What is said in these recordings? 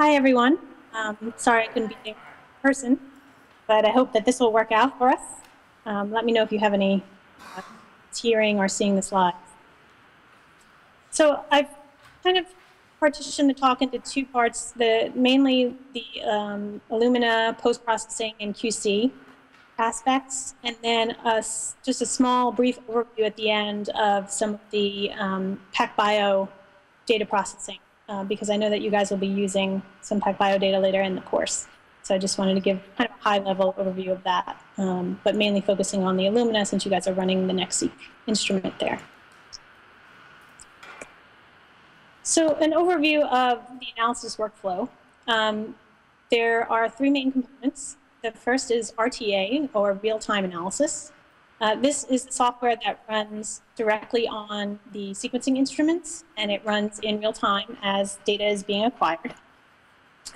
Hi, everyone. Um, sorry I couldn't be in person, but I hope that this will work out for us. Um, let me know if you have any uh, hearing or seeing the slides. So I've kind of partitioned the talk into two parts, the, mainly the um, Illumina post-processing and QC aspects, and then a just a small brief overview at the end of some of the um, PacBio data processing, uh, because I know that you guys will be using some PacBio data later in the course. So I just wanted to give kind of a high-level overview of that, um, but mainly focusing on the Illumina since you guys are running the NextSeq instrument there. So an overview of the analysis workflow. Um, there are three main components. The first is RTA, or real-time analysis. Uh, this is software that runs directly on the sequencing instruments, and it runs in real time as data is being acquired.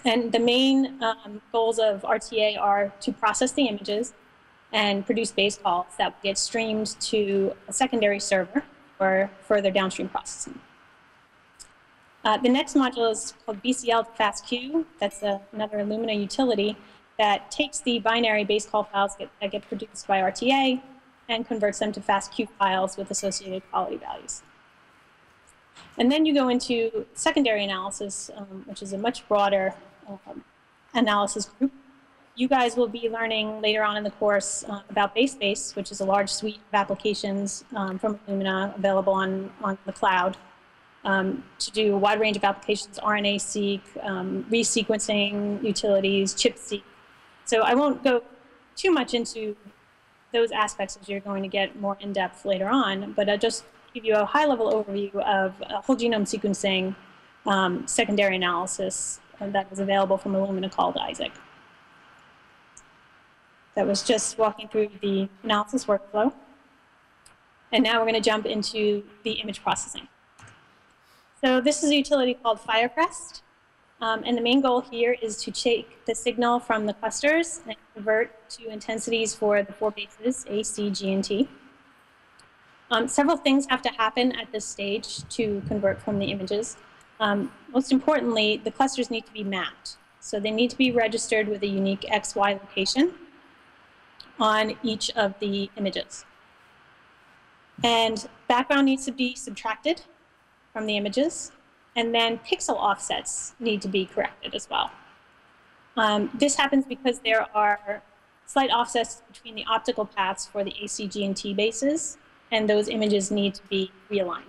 And the main um, goals of RTA are to process the images and produce base calls that get streamed to a secondary server for further downstream processing. Uh, the next module is called BCL FastQ. That's a, another Illumina utility that takes the binary base call files get, that get produced by RTA and converts them to FastQ files with associated quality values. And then you go into secondary analysis, um, which is a much broader um, analysis group. You guys will be learning later on in the course uh, about BaseSpace, which is a large suite of applications um, from Illumina available on, on the cloud um, to do a wide range of applications, RNA-seq, um, resequencing utilities, ChIP-seq, so I won't go too much into those aspects as you're going to get more in depth later on, but I'll just give you a high level overview of whole genome sequencing um, secondary analysis that is available from Illumina called Isaac. That was just walking through the analysis workflow. And now we're going to jump into the image processing. So this is a utility called Firecrest. Um, and the main goal here is to take the signal from the clusters and convert to intensities for the four bases, A, C, G, and T. Um, several things have to happen at this stage to convert from the images. Um, most importantly, the clusters need to be mapped. So they need to be registered with a unique XY location on each of the images. And background needs to be subtracted from the images. And then pixel offsets need to be corrected as well. Um, this happens because there are slight offsets between the optical paths for the ACG and T bases, and those images need to be realigned.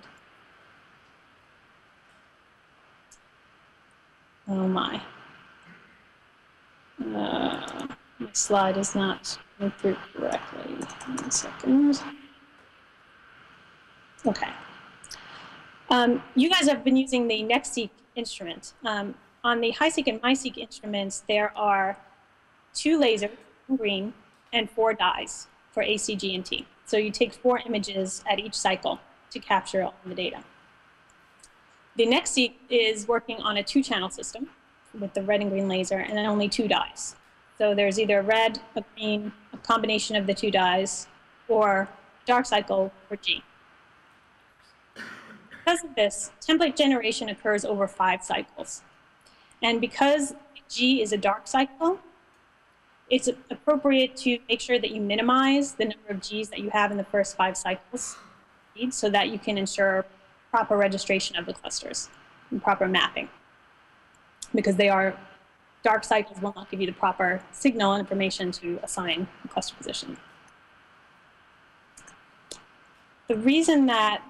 Oh my. Uh, my slide is not going through correctly. One second. Okay. Um, you guys have been using the NextSeq instrument. Um, on the HiSeq and MiSeq instruments, there are two lasers, green, and four dyes for ACG and T. So you take four images at each cycle to capture all the data. The NextSeq is working on a two-channel system with the red and green laser and then only two dyes. So there's either a red, a green, a combination of the two dyes, or dark cycle for G. Because of this, template generation occurs over five cycles. And because G is a dark cycle, it's appropriate to make sure that you minimize the number of Gs that you have in the first five cycles so that you can ensure proper registration of the clusters and proper mapping. Because they are dark cycles will not give you the proper signal and information to assign the cluster position. The reason that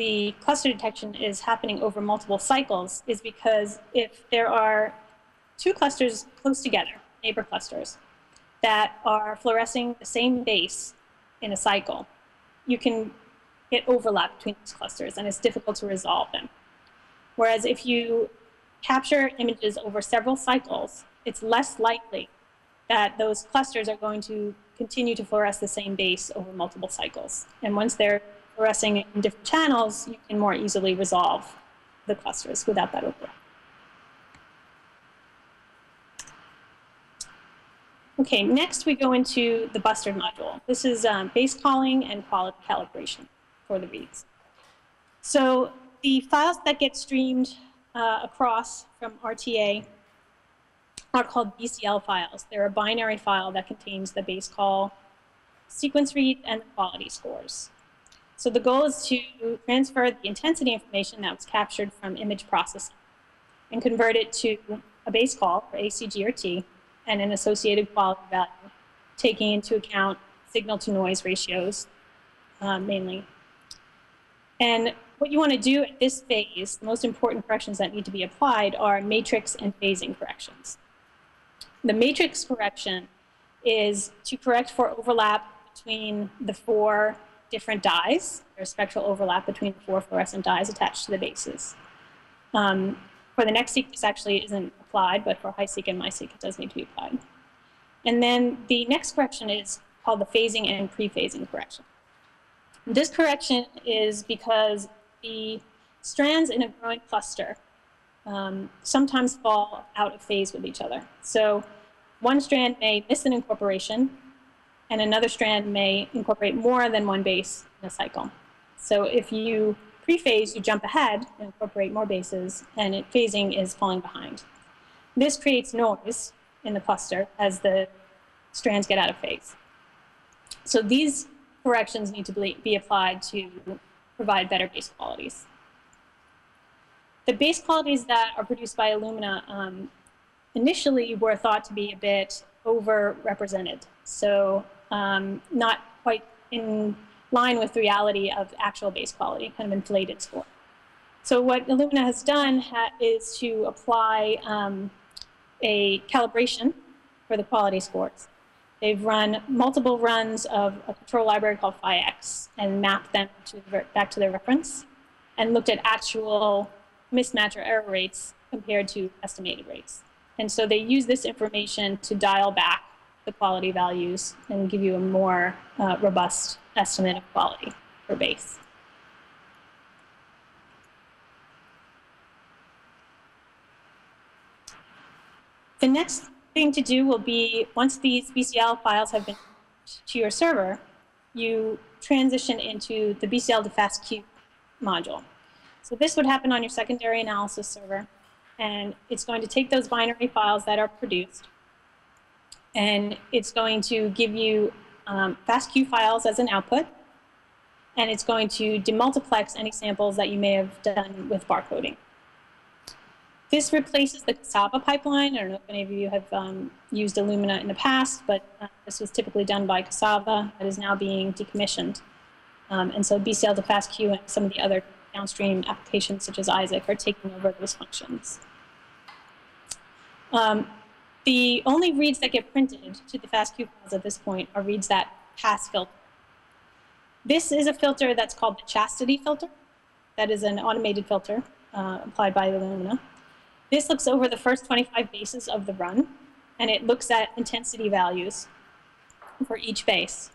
the cluster detection is happening over multiple cycles is because if there are two clusters close together, neighbor clusters, that are fluorescing the same base in a cycle, you can get overlap between these clusters and it's difficult to resolve them. Whereas if you capture images over several cycles, it's less likely that those clusters are going to continue to fluoresce the same base over multiple cycles. And once they're fluorescing in different channels, you can more easily resolve the clusters without that overlap. Okay, next we go into the Bustard module. This is um, base calling and quality calibration for the reads. So the files that get streamed uh, across from RTA are called BCL files. They're a binary file that contains the base call, sequence read, and the quality scores. So the goal is to transfer the intensity information that was captured from image processing and convert it to a base call for ACG or T and an associated quality value, taking into account signal to noise ratios uh, mainly. And what you want to do at this phase, the most important corrections that need to be applied are matrix and phasing corrections. The matrix correction is to correct for overlap between the four different dyes. There's spectral overlap between four fluorescent dyes attached to the bases. Um, for the NextSeq, this actually isn't applied, but for HiSeq and MiSeq, it does need to be applied. And then the next correction is called the phasing and pre-phasing correction. This correction is because the strands in a growing cluster um, sometimes fall out of phase with each other. So one strand may miss an incorporation, and another strand may incorporate more than one base in a cycle. So if you pre-phase, you jump ahead and incorporate more bases, and it, phasing is falling behind. This creates noise in the cluster as the strands get out of phase. So these corrections need to be applied to provide better base qualities. The base qualities that are produced by Illumina um, initially were thought to be a bit overrepresented. So um, not quite in line with the reality of actual base quality, kind of inflated score. So what Illumina has done ha is to apply um, a calibration for the quality scores. They've run multiple runs of a control library called PhiX and mapped them to back to their reference and looked at actual mismatch or error rates compared to estimated rates. And so they use this information to dial back the quality values and give you a more uh, robust estimate of quality for base. The next thing to do will be once these BCL files have been to your server, you transition into the BCL to FastQ module. So this would happen on your secondary analysis server, and it's going to take those binary files that are produced, and it's going to give you um, FastQ files as an output, and it's going to demultiplex any samples that you may have done with barcoding. This replaces the CASAVA pipeline. I don't know if any of you have um, used Illumina in the past, but uh, this was typically done by CASAVA that is now being decommissioned. Um, and so BCL to FastQ and some of the other downstream applications such as Isaac are taking over those functions. Um, the only reads that get printed to the FastQ files at this point are reads that pass filter. This is a filter that's called the chastity filter. That is an automated filter uh, applied by Illumina. This looks over the first 25 bases of the run, and it looks at intensity values for each base.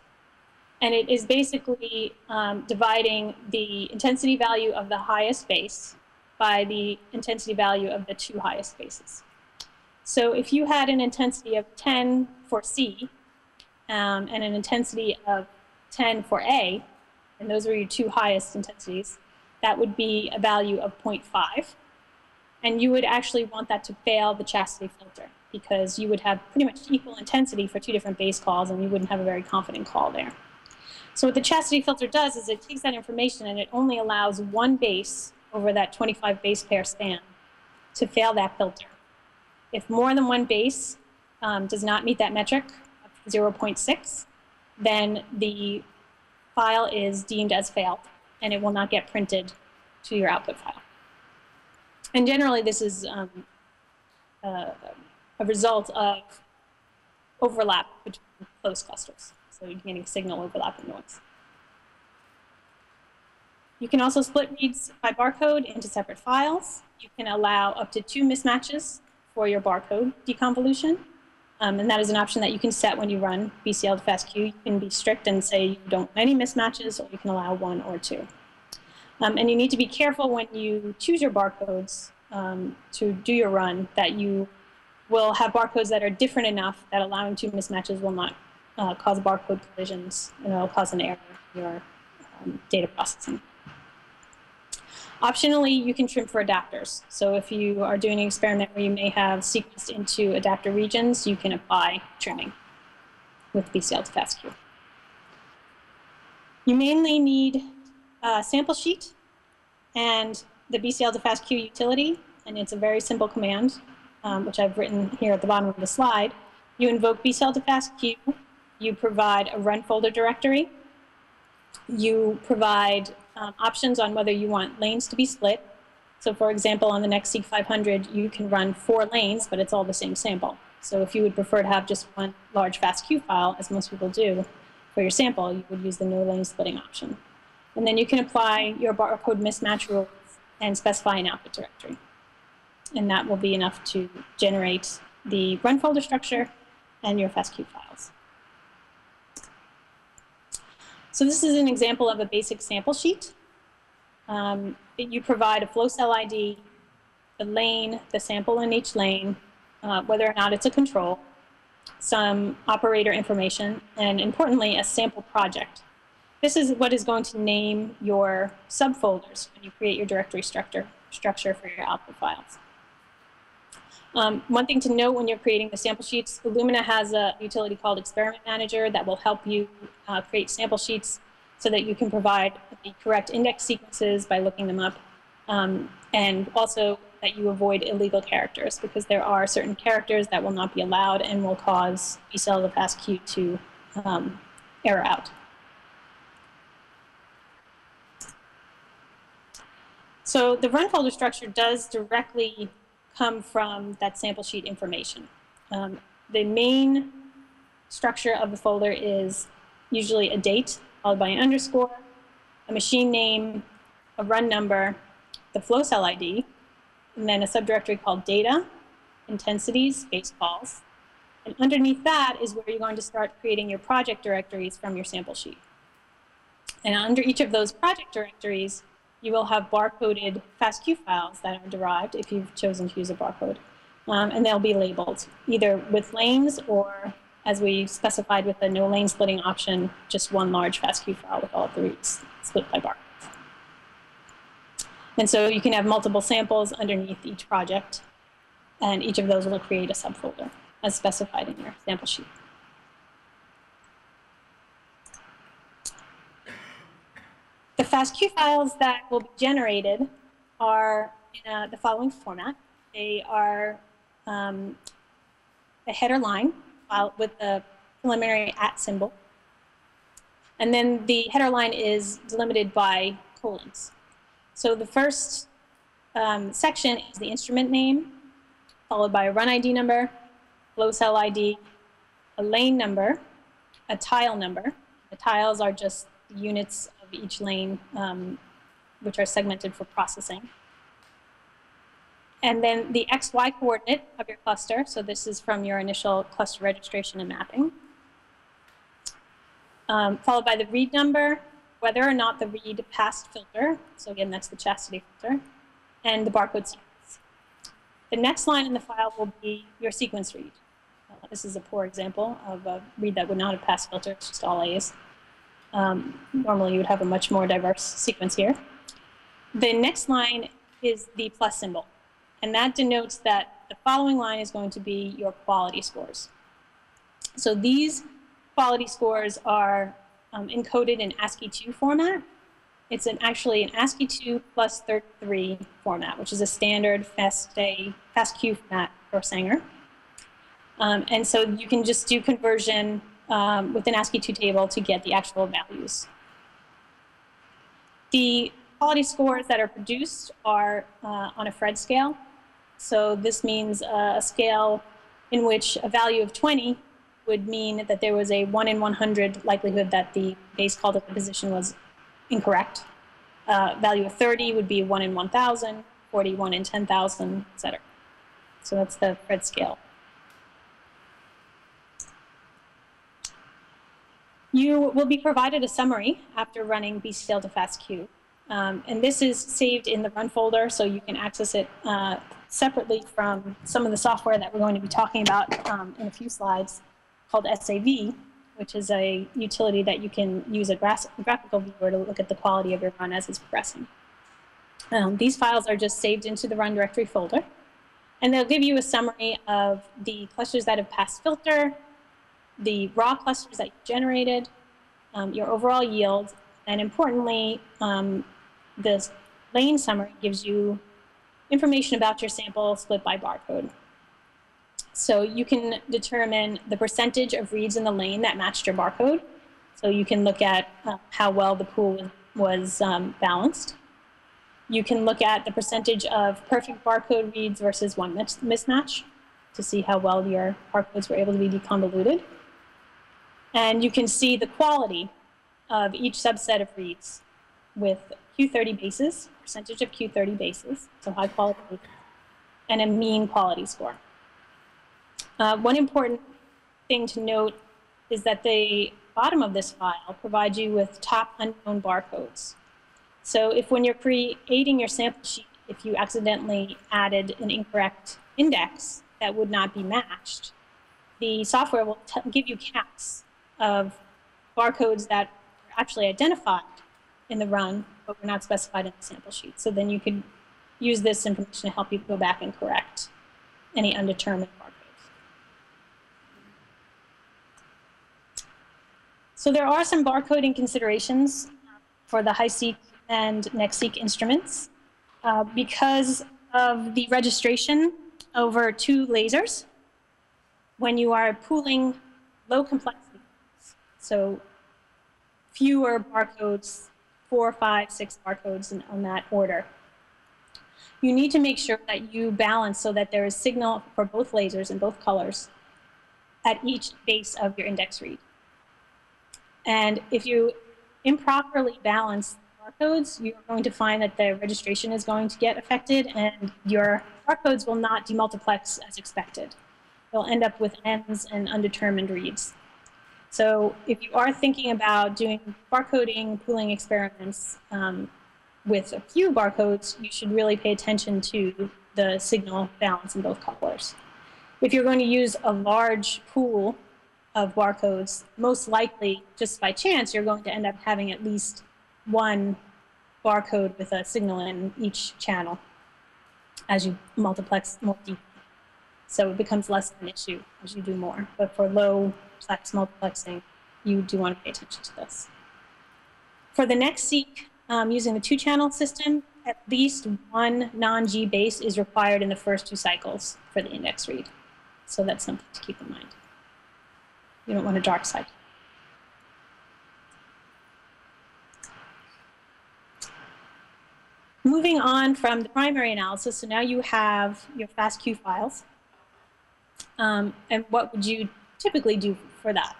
And it is basically um, dividing the intensity value of the highest base by the intensity value of the two highest bases. So if you had an intensity of 10 for C um, and an intensity of 10 for A, and those are your two highest intensities, that would be a value of 0.5 and you would actually want that to fail the chastity filter because you would have pretty much equal intensity for two different base calls and you wouldn't have a very confident call there. So what the chastity filter does is it takes that information and it only allows one base over that 25 base pair span to fail that filter. If more than one base um, does not meet that metric of 0.6, then the file is deemed as failed and it will not get printed to your output file. And generally, this is um, uh, a result of overlap between close clusters. So you're getting signal overlap and noise. You can also split reads by barcode into separate files. You can allow up to two mismatches for your barcode deconvolution. Um, and that is an option that you can set when you run BCL to FastQ. You can be strict and say you don't want any mismatches, or you can allow one or two. Um, and you need to be careful when you choose your barcodes um, to do your run that you will have barcodes that are different enough that allowing two mismatches will not uh, cause barcode collisions and it will cause an error in your um, data processing. Optionally, you can trim for adapters. So if you are doing an experiment where you may have sequenced into adapter regions, you can apply trimming with BCL to FASTQ. You mainly need a sample sheet and the BCL to FASTQ utility, and it's a very simple command, um, which I've written here at the bottom of the slide. You invoke BCL to FASTQ, you provide a run folder directory, you provide um, options on whether you want lanes to be split. So for example, on the NextSeq 500, you can run four lanes, but it's all the same sample. So if you would prefer to have just one large FASTQ file, as most people do, for your sample, you would use the no lane splitting option. And then you can apply your barcode mismatch rules and specify an output directory. And that will be enough to generate the run folder structure and your FASTQ files. So this is an example of a basic sample sheet. Um, you provide a flow cell ID, the lane, the sample in each lane, uh, whether or not it's a control, some operator information, and importantly, a sample project. This is what is going to name your subfolders when you create your directory structure, structure for your output files. Um, one thing to note when you're creating the sample sheets, Illumina has a utility called Experiment Manager that will help you uh, create sample sheets so that you can provide the correct index sequences by looking them up. Um, and also that you avoid illegal characters because there are certain characters that will not be allowed and will cause BCL to FASTQ to um, error out. So the run folder structure does directly come from that sample sheet information. Um, the main structure of the folder is usually a date followed by an underscore, a machine name, a run number, the flow cell ID, and then a subdirectory called data, intensities, base calls. And underneath that is where you're going to start creating your project directories from your sample sheet. And under each of those project directories, you will have barcoded FASTQ files that are derived if you've chosen to use a barcode. Um, and they'll be labeled either with lanes or, as we specified with the no lane splitting option, just one large FASTQ file with all reads split by barcodes. And so you can have multiple samples underneath each project, and each of those will create a subfolder as specified in your sample sheet. FASTQ files that will be generated are in uh, the following format. They are um, a header line with the preliminary at symbol. And then the header line is delimited by colons. So the first um, section is the instrument name, followed by a run ID number, flow cell ID, a lane number, a tile number. The tiles are just units of each lane, um, which are segmented for processing. And then the XY coordinate of your cluster. So this is from your initial cluster registration and mapping. Um, followed by the read number, whether or not the read passed filter. So again, that's the chastity filter. And the barcode sequence. The next line in the file will be your sequence read. Uh, this is a poor example of a read that would not have passed filter. It's just all A's. Um, normally you would have a much more diverse sequence here. The next line is the plus symbol, and that denotes that the following line is going to be your quality scores. So these quality scores are um, encoded in ASCII2 format. It's an, actually an ASCII2 plus 33 format, which is a standard FASTA, FASTQ format for Sanger. Um, and so you can just do conversion um, with an ASCII2 table to get the actual values. The quality scores that are produced are uh, on a Phred scale. So this means uh, a scale in which a value of 20 would mean that there was a 1 in 100 likelihood that the base call position was incorrect. Uh, value of 30 would be 1 in 1,000, 41 in 10,000, etc. So that's the Phred scale. You will be provided a summary after running BCL to FASTQ. Um, and this is saved in the run folder, so you can access it uh, separately from some of the software that we're going to be talking about um, in a few slides called SAV, which is a utility that you can use a graphical viewer to look at the quality of your run as it's progressing. Um, these files are just saved into the run directory folder, and they'll give you a summary of the clusters that have passed filter, the raw clusters that you generated, um, your overall yield, and importantly, um, this lane summary gives you information about your sample split by barcode. So you can determine the percentage of reads in the lane that matched your barcode. So you can look at uh, how well the pool was um, balanced. You can look at the percentage of perfect barcode reads versus one mismatch to see how well your barcodes were able to be deconvoluted. And you can see the quality of each subset of reads with Q30 bases, percentage of Q30 bases, so high quality, and a mean quality score. Uh, one important thing to note is that the bottom of this file provides you with top unknown barcodes. So if when you're creating your sample sheet, if you accidentally added an incorrect index that would not be matched, the software will give you caps of barcodes that are actually identified in the run, but were not specified in the sample sheet. So then you could use this information to help you go back and correct any undetermined barcodes. So there are some barcoding considerations for the HiSeq and NextSeq instruments. Uh, because of the registration over two lasers, when you are pooling low complexity, so fewer barcodes, four, five, six barcodes in, on that order, you need to make sure that you balance so that there is signal for both lasers in both colors at each base of your index read. And if you improperly balance barcodes, you're going to find that the registration is going to get affected and your barcodes will not demultiplex as expected. You'll end up with ends and undetermined reads. So if you are thinking about doing barcoding, pooling experiments um, with a few barcodes, you should really pay attention to the signal balance in both colors. If you're going to use a large pool of barcodes, most likely, just by chance, you're going to end up having at least one barcode with a signal in each channel as you multiplex deeply. So it becomes less of an issue as you do more. But for low plex multiplexing, you do want to pay attention to this. For the NextSeq, um, using the two-channel system, at least one non-G base is required in the first two cycles for the index read. So that's something to keep in mind. You don't want a dark side. Moving on from the primary analysis, so now you have your FASTQ files. Um, and what would you typically do for that?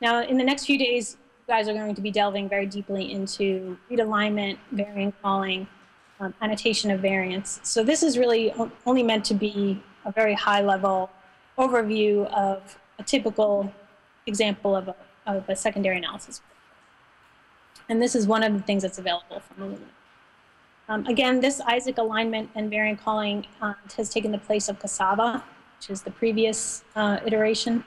Now, in the next few days, you guys are going to be delving very deeply into read alignment, variant calling, um, annotation of variants. So this is really only meant to be a very high level overview of a typical example of a, of a secondary analysis. And this is one of the things that's available from Illumina. Um, again, this Isaac alignment and variant calling uh, has taken the place of CASAVA, which is the previous uh, iteration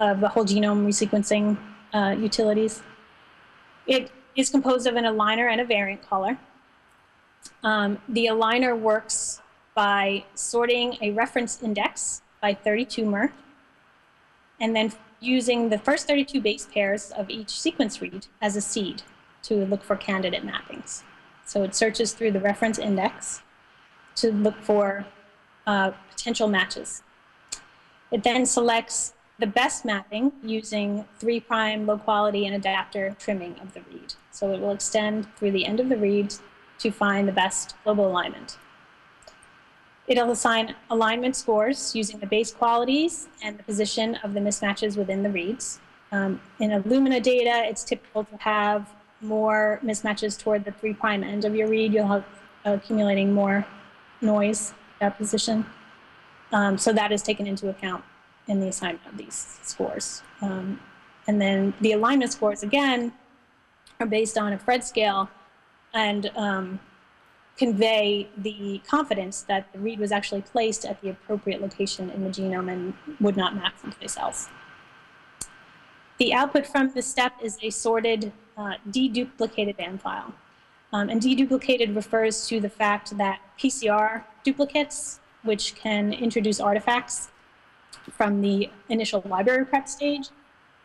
of the whole genome resequencing uh, utilities. It is composed of an aligner and a variant caller. Um, the aligner works by sorting a reference index by 32 mer and then using the first 32 base pairs of each sequence read as a seed to look for candidate mappings. So it searches through the reference index to look for uh, potential matches. It then selects the best mapping using 3' low quality and adapter trimming of the read. So it will extend through the end of the read to find the best global alignment. It'll assign alignment scores using the base qualities and the position of the mismatches within the reads. Um, in Illumina data, it's typical to have more mismatches toward the 3' prime end of your read. You'll have accumulating more noise at that position. Um, so that is taken into account in the assignment of these scores. Um, and then the alignment scores, again, are based on a Phred scale and um, convey the confidence that the read was actually placed at the appropriate location in the genome and would not map someplace else. The output from this step is a sorted, uh, deduplicated BAM file. Um, and deduplicated refers to the fact that PCR duplicates, which can introduce artifacts from the initial library prep stage,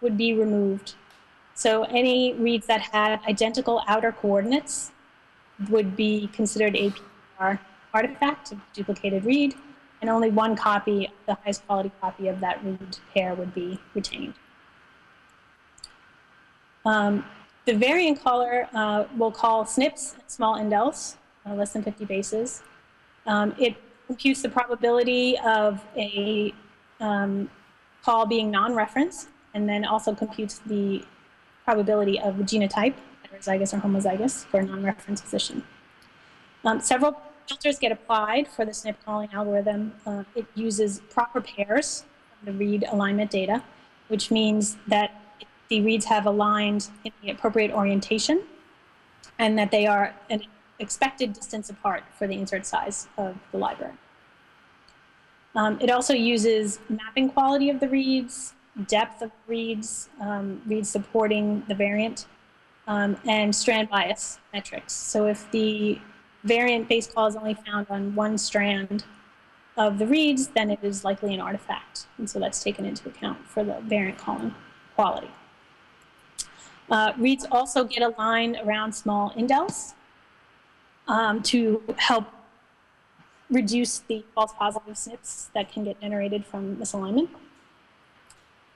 would be removed. So any reads that had identical outer coordinates would be considered a PCR artifact, a duplicated read, and only one copy, the highest quality copy of that read pair would be retained. Um, the variant caller uh, will call SNPs, small indels, uh, less than 50 bases. Um, it computes the probability of a um, call being non-referenced, and then also computes the probability of genotype, heterozygous or homozygous, for a non-reference position. Um, several filters get applied for the SNP calling algorithm. Uh, it uses proper pairs from the read alignment data, which means that the reads have aligned in the appropriate orientation and that they are an expected distance apart for the insert size of the library. Um, it also uses mapping quality of the reads, depth of reads, um, reads supporting the variant, um, and strand bias metrics. So if the variant base call is only found on one strand of the reads, then it is likely an artifact. And so that's taken into account for the variant calling quality. Uh, reads also get aligned around small indels um, to help reduce the false positive SNPs that can get generated from misalignment.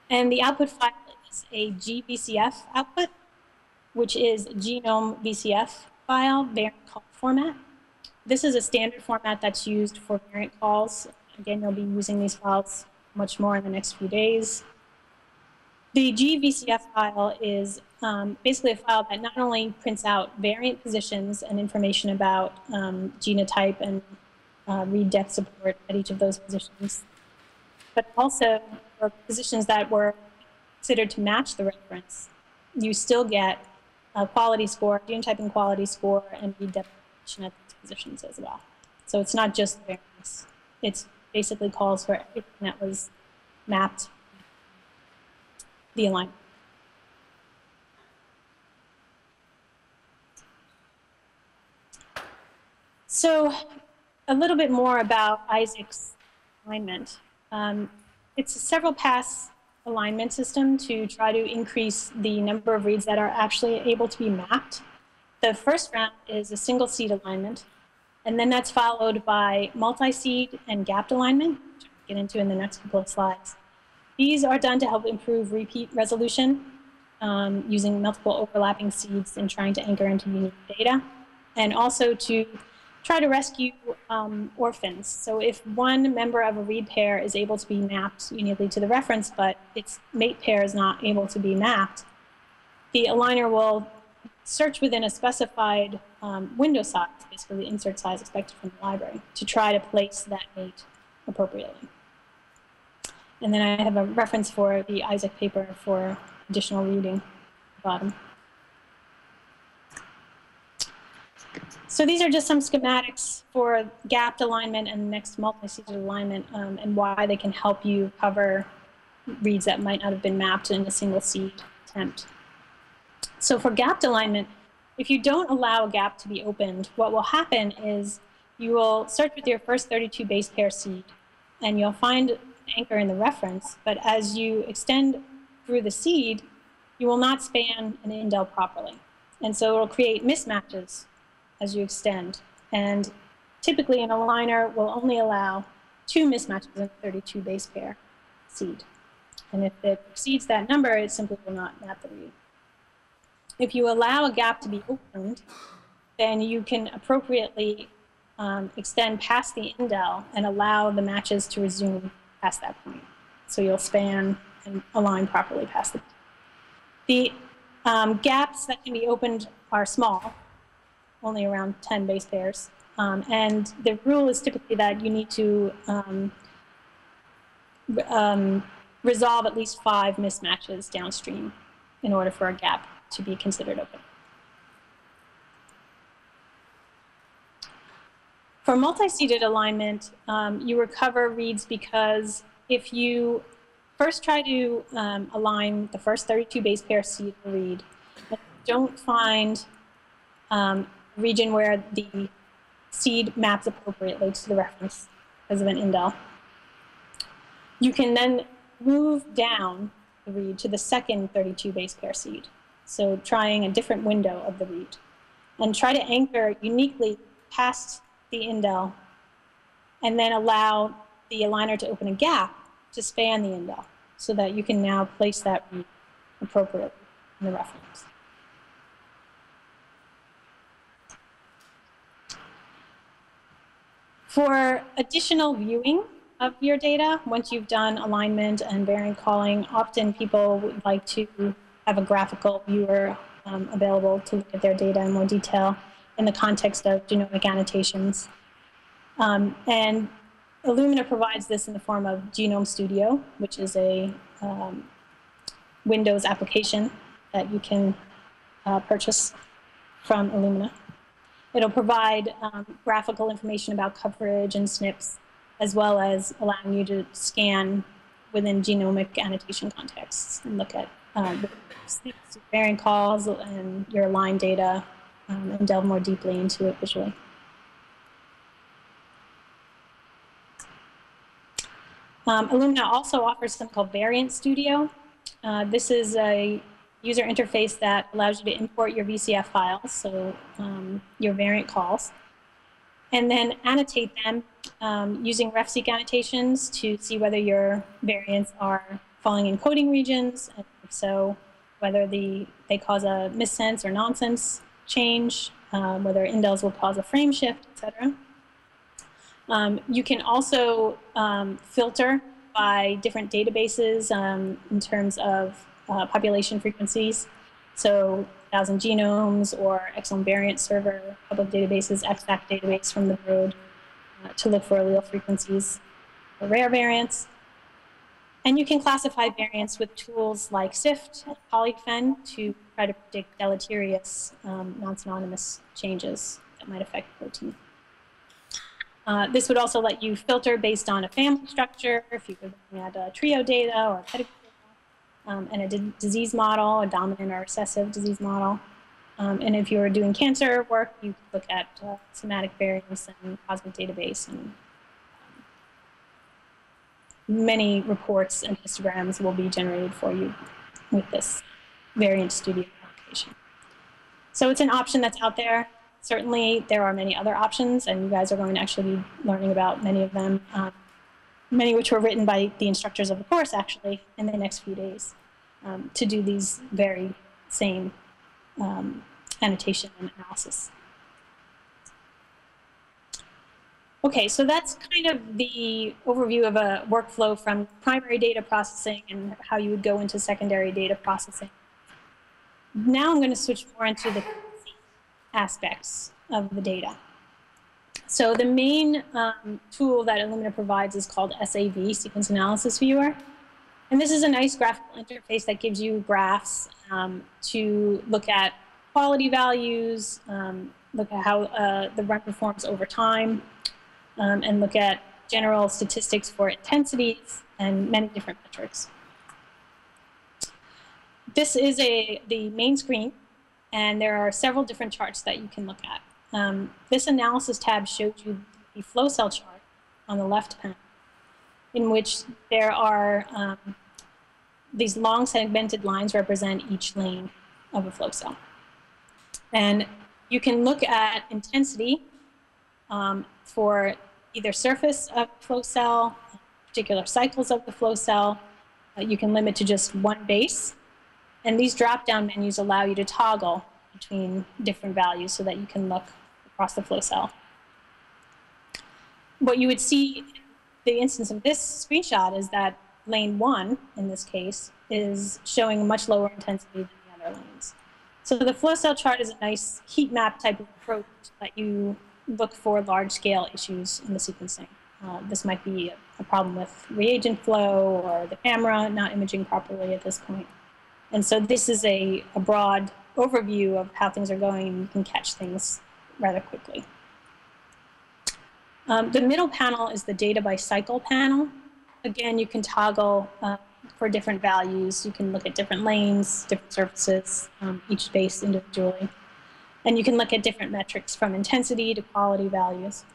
And the output file is a GVCF output, which is genome VCF file, variant call format. This is a standard format that's used for variant calls. Again, you'll be using these files much more in the next few days. The GVCF file is um, basically a file that not only prints out variant positions and information about um, genotype and uh, read depth support at each of those positions, but also for positions that were considered to match the reference, you still get a quality score, genotyping quality score, and read depth at these positions as well. So it's not just variance. It basically calls for everything that was mapped the alignment. So a little bit more about Isaac's alignment. Um, it's a several pass alignment system to try to increase the number of reads that are actually able to be mapped. The first round is a single seed alignment, and then that's followed by multi-seed and gapped alignment, which I'll get into in the next couple of slides. These are done to help improve repeat resolution um, using multiple overlapping seeds and trying to anchor into unique data, and also to try to rescue um, orphans. So if one member of a read pair is able to be mapped uniquely to the reference, but its mate pair is not able to be mapped, the aligner will search within a specified um, window size, basically the insert size expected from the library, to try to place that mate appropriately. And then I have a reference for the Isaac paper for additional reading bottom. So these are just some schematics for gapped alignment and next multi-seeded alignment um, and why they can help you cover reads that might not have been mapped in a single seed attempt. So for gapped alignment, if you don't allow a gap to be opened, what will happen is you will start with your first 32 base pair seed and you'll find an anchor in the reference, but as you extend through the seed, you will not span an indel properly. And so it'll create mismatches as you extend. And typically an aligner will only allow two mismatches in a 32 base pair seed. And if it exceeds that number, it simply will not map the read. If you allow a gap to be opened, then you can appropriately um, extend past the indel and allow the matches to resume past that point. So you'll span and align properly past the. The um, gaps that can be opened are small, only around 10 base pairs. Um, and the rule is typically that you need to um, um, resolve at least five mismatches downstream in order for a gap to be considered open. For multi-seeded alignment, um, you recover reads because if you first try to um, align the first 32 base pair seed read, don't find um, region where the seed maps appropriately to the reference because of an indel. You can then move down the read to the second 32 base pair seed. So trying a different window of the read and try to anchor uniquely past the indel and then allow the aligner to open a gap to span the indel so that you can now place that read appropriately in the reference. For additional viewing of your data, once you've done alignment and variant calling, often people would like to have a graphical viewer um, available to look at their data in more detail in the context of genomic annotations. Um, and Illumina provides this in the form of Genome Studio, which is a um, Windows application that you can uh, purchase from Illumina. It'll provide um, graphical information about coverage and SNPs, as well as allowing you to scan within genomic annotation contexts and look at um, variant calls, and your line data, um, and delve more deeply into it visually. Um, Illumina also offers something called Variant Studio. Uh, this is a user interface that allows you to import your VCF files, so um, your variant calls, and then annotate them um, using RefSeq annotations to see whether your variants are falling in coding regions, and if so, whether the, they cause a missense or nonsense change, um, whether indels will cause a frame shift, etc. Um, you can also um, filter by different databases um, in terms of uh, population frequencies. So 1,000 genomes or exome variant server, public databases, ExAC database from the Broad uh, to look for allele frequencies for rare variants. And you can classify variants with tools like SIFT and PolyPhen to try to predict deleterious um, non-synonymous changes that might affect protein. Uh, this would also let you filter based on a family structure, if you were looking at a trio data or pedigree um, and a disease model, a dominant or recessive disease model. Um, and if you were doing cancer work, you could look at uh, somatic variants and COSMIC database. And um, many reports and histograms will be generated for you with this variant studio application. So it's an option that's out there certainly there are many other options, and you guys are going to actually be learning about many of them, um, many which were written by the instructors of the course actually in the next few days um, to do these very same um, annotation and analysis. Okay, so that's kind of the overview of a workflow from primary data processing and how you would go into secondary data processing. Now I'm going to switch more into the aspects of the data. So the main um, tool that Illumina provides is called SAV, Sequence Analysis Viewer. And this is a nice graphical interface that gives you graphs um, to look at quality values, um, look at how uh, the run performs over time, um, and look at general statistics for intensities and many different metrics. This is a the main screen and there are several different charts that you can look at. Um, this analysis tab shows you the flow cell chart on the left panel, in which there are um, these long segmented lines represent each lane of a flow cell. And you can look at intensity um, for either surface of flow cell, particular cycles of the flow cell. Uh, you can limit to just one base and these drop-down menus allow you to toggle between different values so that you can look across the flow cell. What you would see in the instance of this screenshot is that lane one, in this case, is showing much lower intensity than the other lanes. So the flow cell chart is a nice heat map type of approach that you look for large scale issues in the sequencing. Uh, this might be a problem with reagent flow or the camera not imaging properly at this point. And so this is a, a broad overview of how things are going and you can catch things rather quickly. Um, the middle panel is the data by cycle panel. Again, you can toggle uh, for different values. You can look at different lanes, different surfaces, um, each space individually. And you can look at different metrics from intensity to quality values.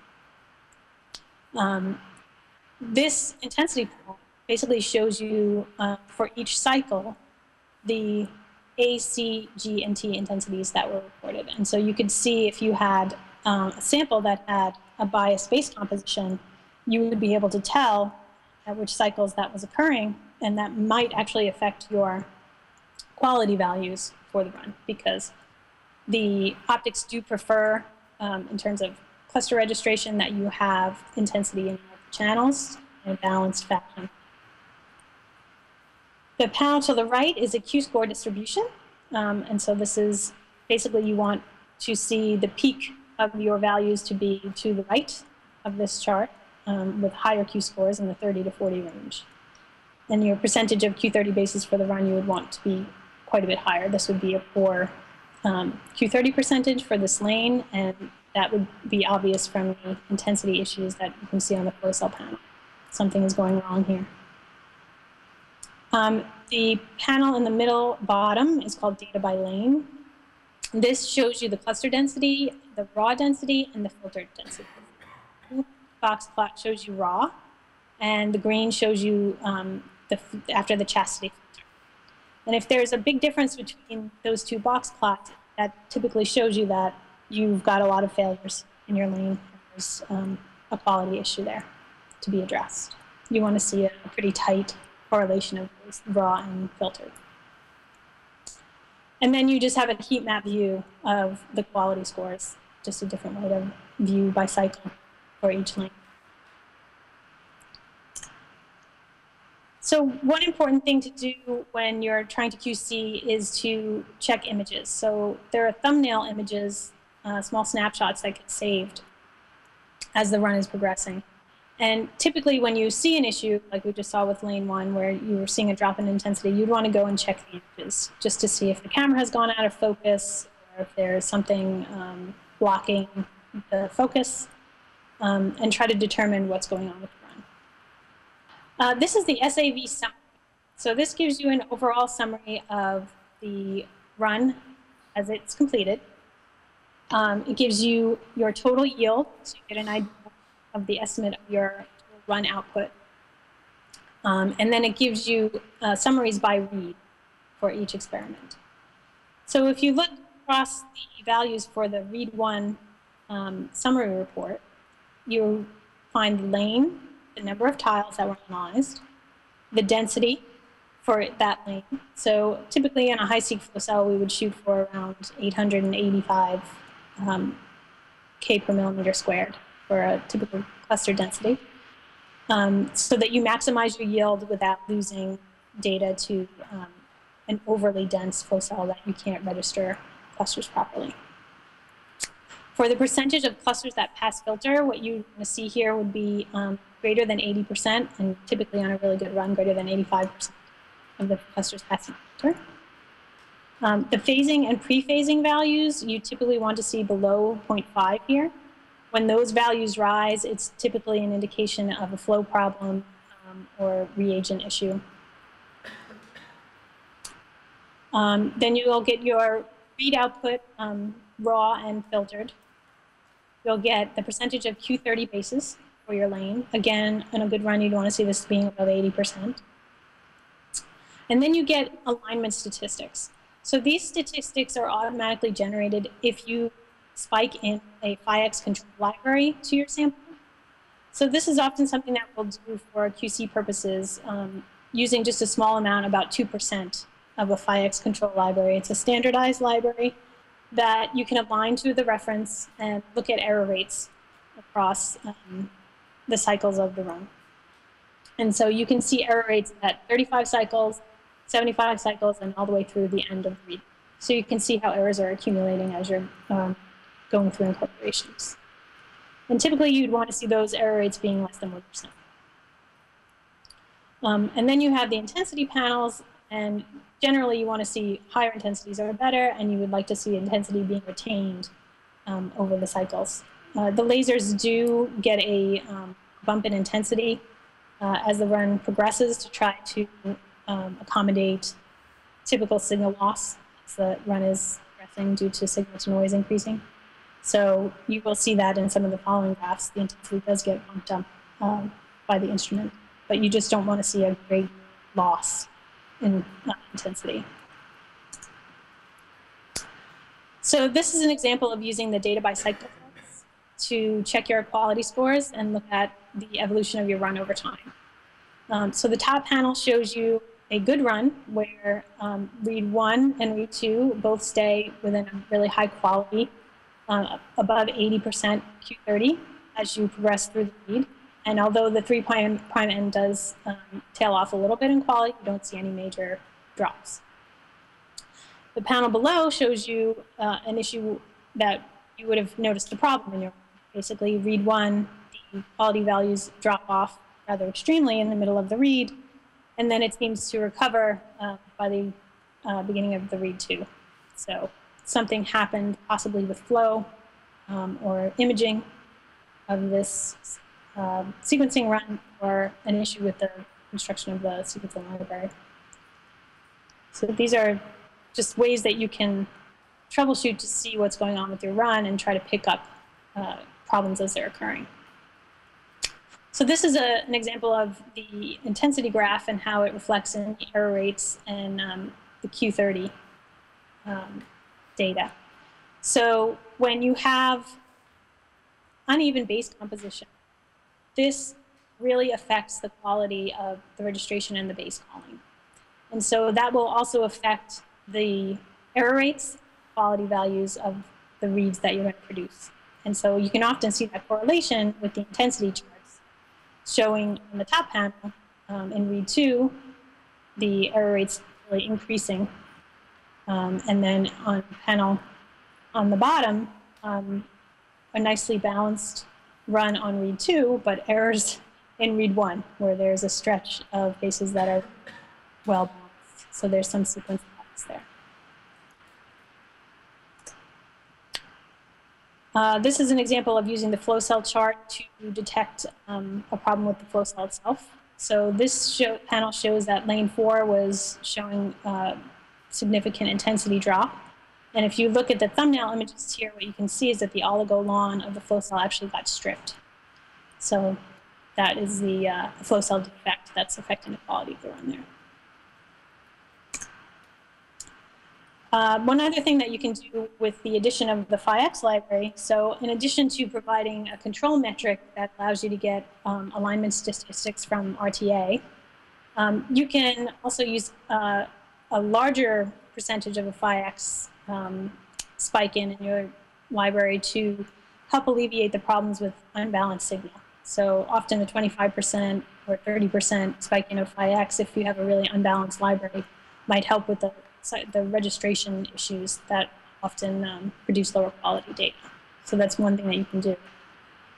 Um, this intensity pool basically shows you uh, for each cycle the A, C, G, and T intensities that were reported. And so you could see if you had um, a sample that had a bias base composition, you would be able to tell at which cycles that was occurring, and that might actually affect your quality values for the run because the optics do prefer, um, in terms of cluster registration, that you have intensity in channels in a balanced fashion. The panel to the right is a Q-score distribution. Um, and so this is basically you want to see the peak of your values to be to the right of this chart um, with higher Q-scores in the 30 to 40 range. And your percentage of Q30 bases for the run you would want to be quite a bit higher. This would be a poor um, Q30 percentage for this lane, and that would be obvious from the intensity issues that you can see on the flow cell panel. Something is going wrong here. Um, the panel in the middle bottom is called data by lane. This shows you the cluster density, the raw density, and the filtered density. The Box plot shows you raw, and the green shows you um, the, after the chastity filter. And if there's a big difference between those two box plots, that typically shows you that you've got a lot of failures in your lane. There's um, a quality issue there to be addressed. You want to see a, a pretty tight correlation of raw and filtered. And then you just have a heat map view of the quality scores, just a different way to view by cycle for each lane. So one important thing to do when you're trying to QC is to check images. So there are thumbnail images, uh, small snapshots that get saved as the run is progressing. And typically when you see an issue, like we just saw with lane one, where you were seeing a drop in intensity, you'd want to go and check the images just to see if the camera has gone out of focus or if there's something um, blocking the focus um, and try to determine what's going on with the run. Uh, this is the SAV summary. So this gives you an overall summary of the run as it's completed. Um, it gives you your total yield, so you get an idea of the estimate of your run output. Um, and then it gives you uh, summaries by read for each experiment. So if you look across the values for the read one um, summary report, you find the lane, the number of tiles that were analyzed, the density for that lane. So typically in a HiSeq flow cell, we would shoot for around 885 um, K per millimeter squared for a typical cluster density um, so that you maximize your yield without losing data to um, an overly dense flow cell that you can't register clusters properly. For the percentage of clusters that pass filter, what you see here would be um, greater than 80%, and typically on a really good run, greater than 85% of the clusters passing filter. Um, the phasing and pre-phasing values, you typically want to see below 0.5 here. When those values rise, it's typically an indication of a flow problem um, or reagent issue. Um, then you will get your read output um, raw and filtered. You'll get the percentage of Q30 bases for your lane. Again, in a good run, you'd want to see this being above 80%. And then you get alignment statistics. So these statistics are automatically generated if you spike in a PhiX control library to your sample. So this is often something that we'll do for QC purposes um, using just a small amount, about 2% of a PhiX control library. It's a standardized library that you can align to the reference and look at error rates across um, the cycles of the run. And so you can see error rates at 35 cycles, 75 cycles, and all the way through the end of the read. So you can see how errors are accumulating as you're um, going through incorporations. And typically you'd want to see those error rates being less than 1%. Um, and then you have the intensity panels, and generally you want to see higher intensities are better, and you would like to see intensity being retained um, over the cycles. Uh, the lasers do get a um, bump in intensity uh, as the run progresses to try to um, accommodate typical signal loss as the run is collapsing due to signal to noise increasing. So you will see that in some of the following graphs, the intensity does get bumped up um, by the instrument, but you just don't want to see a great loss in uh, intensity. So this is an example of using the data by cycle to check your quality scores and look at the evolution of your run over time. Um, so the top panel shows you a good run where um, read one and read two both stay within a really high quality, uh, above 80% Q30 as you progress through the read. And although the three prime, prime end does um, tail off a little bit in quality, you don't see any major drops. The panel below shows you uh, an issue that you would have noticed a problem in your basically read one, the quality values drop off rather extremely in the middle of the read, and then it seems to recover uh, by the uh, beginning of the read two. So something happened possibly with flow um, or imaging of this uh, sequencing run or an issue with the construction of the sequencing library. So these are just ways that you can troubleshoot to see what's going on with your run and try to pick up uh, problems as they're occurring. So this is a, an example of the intensity graph and how it reflects in the error rates and um, the Q30 um, data. So when you have uneven base composition, this really affects the quality of the registration and the base calling. And so that will also affect the error rates, quality values of the reads that you're going to produce. And so you can often see that correlation with the intensity charts showing on the top panel um, in read two, the error rates really increasing. Um, and then on panel on the bottom, um, a nicely balanced run on read two, but errors in read one, where there's a stretch of bases that are well balanced. So there's some sequence bias there. Uh, this is an example of using the flow cell chart to detect um, a problem with the flow cell itself. So this show, panel shows that lane four was showing uh, significant intensity drop. And if you look at the thumbnail images here, what you can see is that the oligo lawn of the flow cell actually got stripped. So that is the uh, flow cell defect that's affecting the quality of the run there. Uh, one other thing that you can do with the addition of the PhiX library, so in addition to providing a control metric that allows you to get um, alignment statistics from RTA, um, you can also use uh, a larger percentage of a PhiX um, spike in in your library to help alleviate the problems with unbalanced signal. So often the 25% or 30% spike in of PhiX, if you have a really unbalanced library, might help with the, the registration issues that often um, produce lower quality data. So that's one thing that you can do.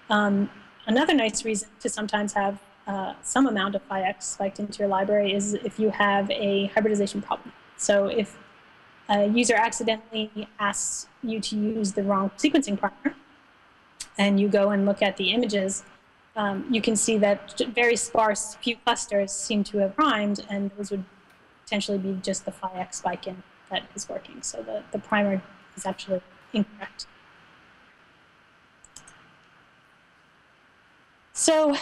Um, another nice reason to sometimes have uh, some amount of PhiX spiked into your library is if you have a hybridization problem. So if a user accidentally asks you to use the wrong sequencing partner, and you go and look at the images, um, you can see that very sparse few clusters seem to have primed, and those would potentially be just the PhiX spike in that is working. So the, the primer is actually incorrect. So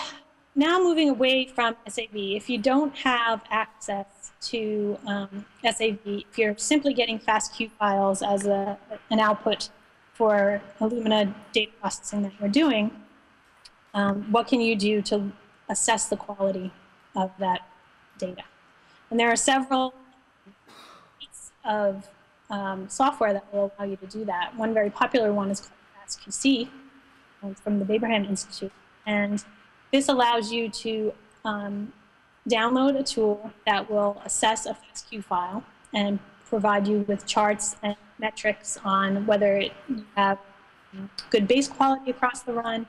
now moving away from SAV, if you don't have access to um, SAV, if you're simply getting FASTQ files as a, an output for Illumina data processing that you're doing, um, what can you do to assess the quality of that data? And there are several pieces of um, software that will allow you to do that. One very popular one is called FastQC um, from the Babraham Institute. And this allows you to um, download a tool that will assess a FASTQ file and provide you with charts and metrics on whether you have good base quality across the run,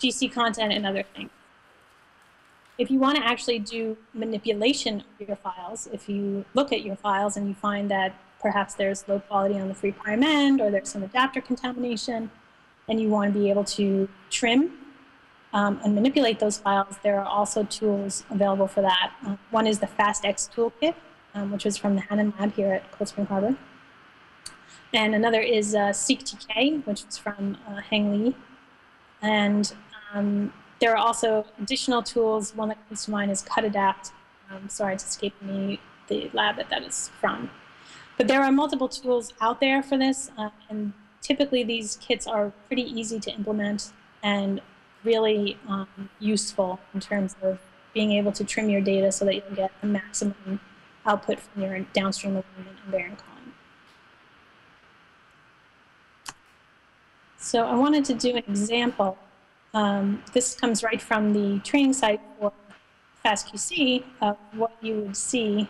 GC content, and other things. If you want to actually do manipulation of your files, if you look at your files and you find that perhaps there's low quality on the three prime end or there's some adapter contamination, and you want to be able to trim um, and manipulate those files, there are also tools available for that. Uh, one is the FastX toolkit, um, which is from the Hannon Lab here at Cold Spring Harbor. and another is uh, SeqTK, which is from uh, Heng Li. And um, there are also additional tools. One that comes to mind is Cutadapt. Um, sorry, it's escaping me the lab that that is from. But there are multiple tools out there for this, uh, and typically these kits are pretty easy to implement and really um, useful in terms of being able to trim your data so that you'll get the maximum output from your downstream alignment and variant calling. So I wanted to do an example. Um, this comes right from the training site for FastQC of what you would see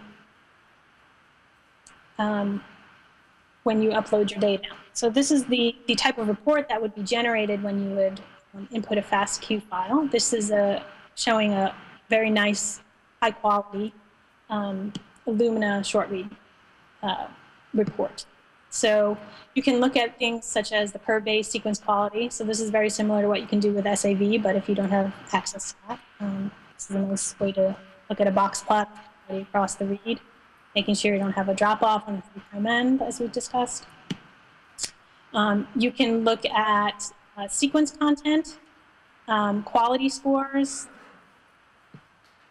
um, when you upload your data. So this is the, the type of report that would be generated when you would um, input a FASTQ file. This is a, showing a very nice, high quality um, Illumina short read uh, report. So you can look at things such as the per-base sequence quality. So this is very similar to what you can do with SAV, but if you don't have access to that, um, this is a nice way to look at a box plot across the read, making sure you don't have a drop-off on the three prime end, as we discussed. Um, you can look at uh, sequence content, um, quality scores,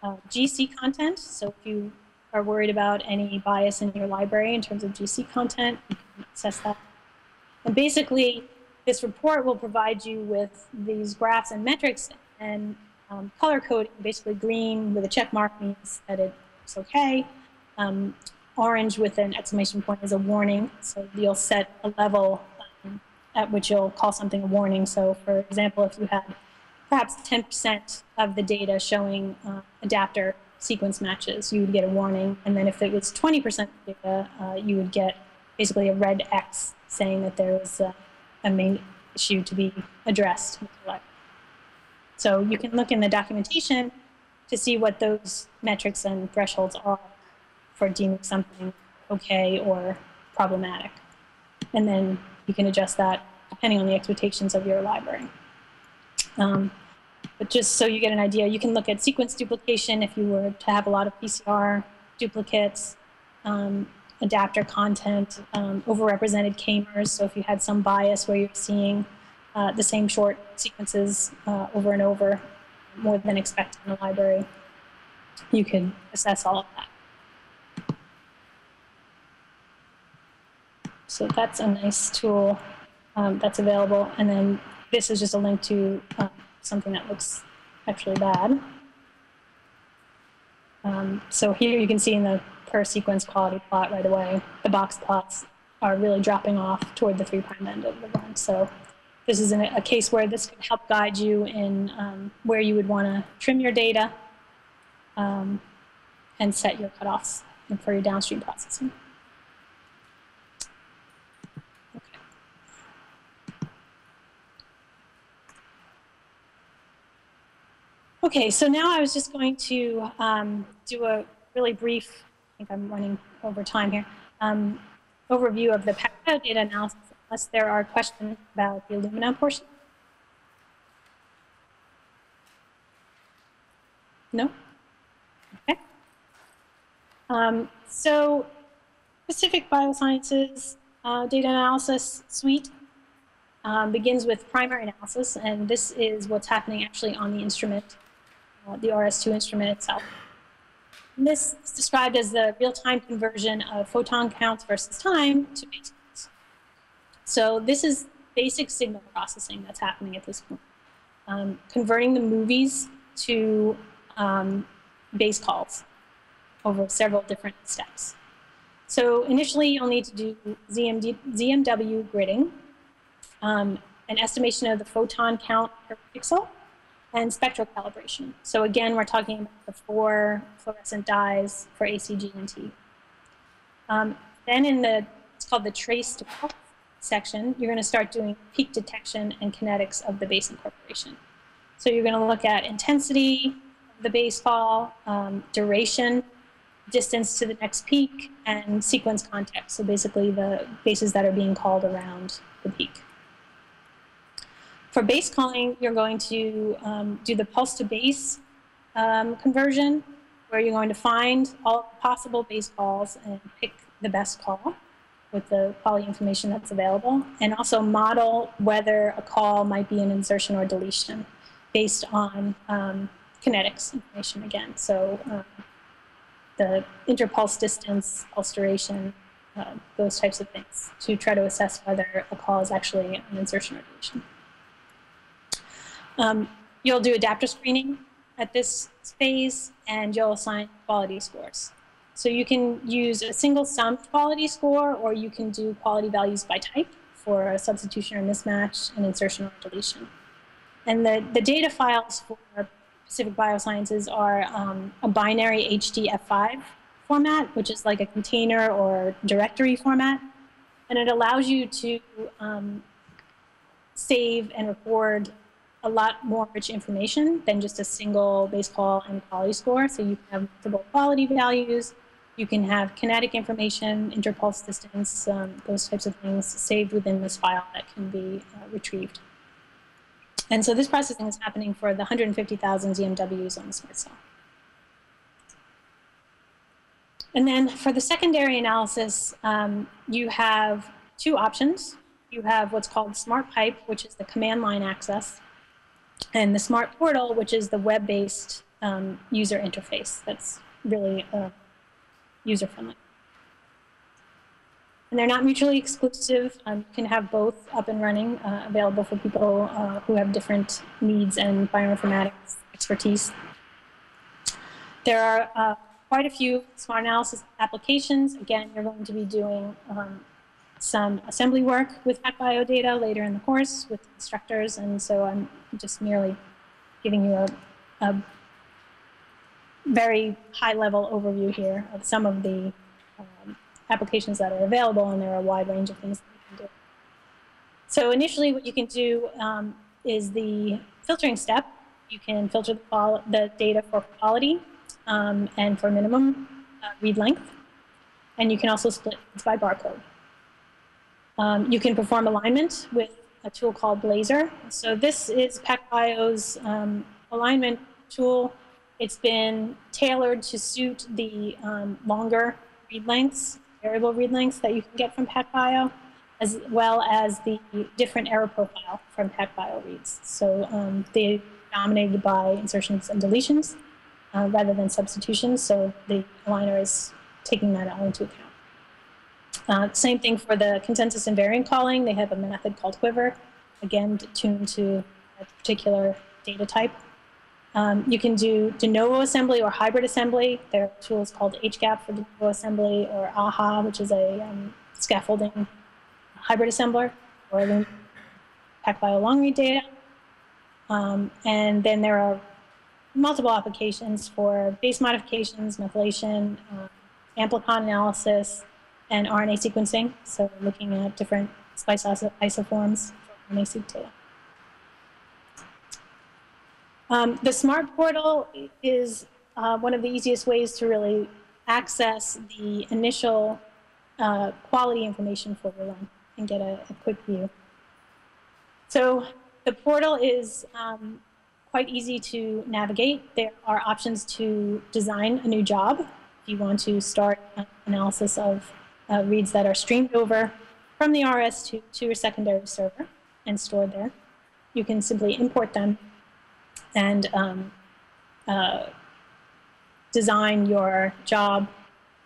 uh, GC content. So if you are worried about any bias in your library in terms of GC content, you can assess that. And basically, this report will provide you with these graphs and metrics and um, color coding. Basically, green with a check mark means that it's okay. Um, orange with an exclamation point is a warning. So you'll set a level at which you'll call something a warning. So for example, if you had perhaps 10% of the data showing uh, adapter sequence matches, you would get a warning. And then if it was 20% data, uh, you would get basically a red X saying that there was a, a main issue to be addressed. So you can look in the documentation to see what those metrics and thresholds are for deeming something okay or problematic. And then you can adjust that depending on the expectations of your library. Um, but just so you get an idea, you can look at sequence duplication if you were to have a lot of PCR duplicates, um, adapter content, um, overrepresented k-mers. So if you had some bias where you're seeing uh, the same short sequences uh, over and over, more than expected in the library, you could assess all of that. So that's a nice tool um, that's available. And then this is just a link to uh, something that looks actually bad. Um, so here you can see in the per sequence quality plot right away, the box plots are really dropping off toward the three prime end of the run. So this is a case where this could help guide you in um, where you would want to trim your data um, and set your cutoffs for your downstream processing. Okay, so now I was just going to um, do a really brief, I think I'm running over time here, um, overview of the PACA data analysis, unless there are questions about the Illumina portion. No? Okay. Um, so Pacific Biosciences uh, data analysis suite um, begins with primary analysis, and this is what's happening actually on the instrument uh, the RS2 instrument itself. And this is described as the real-time conversion of photon counts versus time to base counts. So this is basic signal processing that's happening at this point. Um, converting the movies to um, base calls over several different steps. So initially, you'll need to do ZMD, ZMW gridding, um, an estimation of the photon count per pixel, and spectral calibration. So again, we're talking about the four fluorescent dyes for ACG and T. Um, then in the, it's called the trace to pulse section, you're going to start doing peak detection and kinetics of the base incorporation. So you're going to look at intensity of the base call, um, duration, distance to the next peak, and sequence context. So basically the bases that are being called around the peak. For base calling, you're going to um, do the pulse to base um, conversion, where you're going to find all possible base calls and pick the best call. with the quality information that's available, and also model whether a call might be an insertion or deletion based on um, kinetics information again. So um, the interpulse distance, pulse duration, uh, those types of things to try to assess whether a call is actually an insertion or deletion. Um, you'll do adapter screening at this phase, and you'll assign quality scores. So you can use a single sum quality score, or you can do quality values by type for a substitution or mismatch, an insertion or deletion. And the, the data files for Pacific Biosciences are um, a binary HDF5 format, which is like a container or directory format. And it allows you to um, save and record a lot more rich information than just a single base call and quality score. So you can have multiple quality values, you can have kinetic information, interpulse distance, um, those types of things saved within this file that can be uh, retrieved. And so this processing is happening for the 150,000 ZMWs on the smart cell. And then for the secondary analysis, um, you have two options. You have what's called SMRT Pipe, which is the command line access, and the SMRT Portal, which is the web-based um, user interface that's really uh, user-friendly. And they're not mutually exclusive. Um, you can have both up and running, uh, available for people uh, who have different needs and bioinformatics expertise. There are uh, quite a few smart analysis applications. Again, you're going to be doing um, some assembly work with PacBio data later in the course with instructors, and so I'm just merely giving you a, a very high-level overview here of some of the um, applications that are available, and there are a wide range of things that you can do. So initially, what you can do um, is the filtering step. You can filter the, the data for quality um, and for minimum uh, read length, and you can also split it by barcode. Um, you can perform alignment with a tool called BLASR. So this is PacBio's um, alignment tool. It's been tailored to suit the um, longer read lengths variable read lengths that you can get from PacBio, as well as the different error profile from PacBio reads. So um, they dominated by insertions and deletions uh, rather than substitutions. So the aligner is taking that all into account. Uh, same thing for the consensus invariant calling. They have a method called Quiver, again tuned to a particular data type. Um, you can do de novo assembly or hybrid assembly. There are tools called HGAP for de novo assembly or AHA, which is a um, scaffolding hybrid assembler or PacBio long read data. Um, and then there are multiple applications for base modifications, methylation, uh, amplicon analysis, and RNA sequencing. So looking at different splice isoforms for RNA-seq data. Um, the SMRT Portal is uh, one of the easiest ways to really access the initial uh, quality information for your run and get a, a, quick view. So the portal is um, quite easy to navigate. There are options to design a new job if you want to start an analysis of uh, reads that are streamed over from the RS to, to your secondary server and stored there. You can simply import them and um, uh, design your job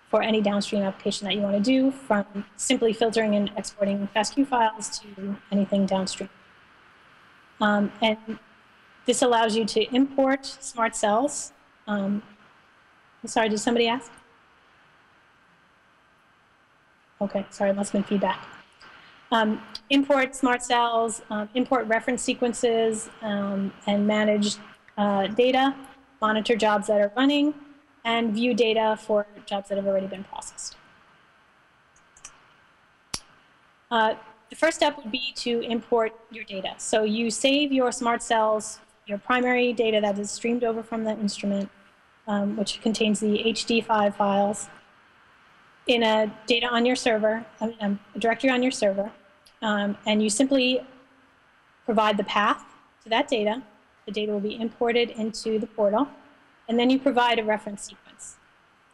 for any downstream application that you want to do from simply filtering and exporting FASTQ files to anything downstream. Um, and this allows you to import smart cells. Um, sorry, did somebody ask? Okay, sorry, have been feedback. Um, import smart cells, um, import reference sequences, um, and manage uh, data, monitor jobs that are running, and view data for jobs that have already been processed. Uh, the first step would be to import your data. So you save your smart cells, your primary data that is streamed over from the instrument, um, which contains the HD5 files, in a data on your server, a, directory on your server, um, and you simply provide the path to that data. The data will be imported into the portal, and then you provide a reference sequence.